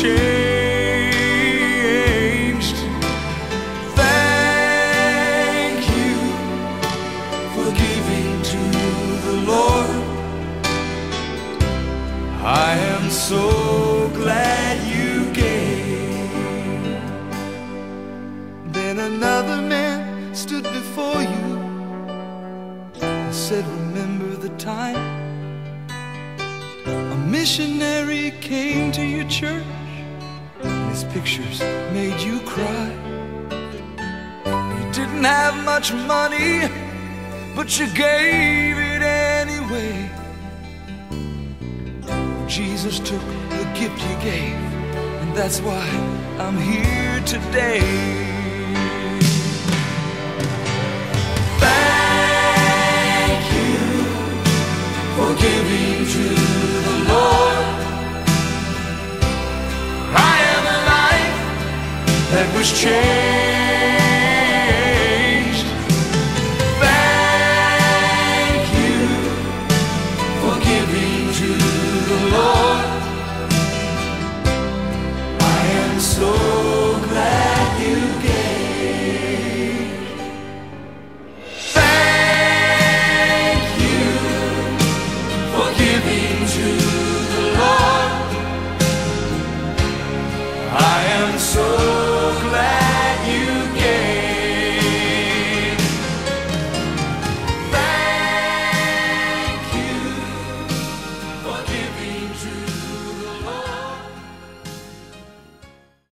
changed. Thank you for giving to the Lord. I am so glad you gave. Then another man stood before you and said, Remember the time. A missionary came to your church his pictures made you cry. You didn't have much money, but you gave it anyway. Jesus took the gift you gave, and that's why I'm here today. That was changed. Thank you for giving to the Lord. I am so glad you gave. Thank you for giving to the Lord. I am so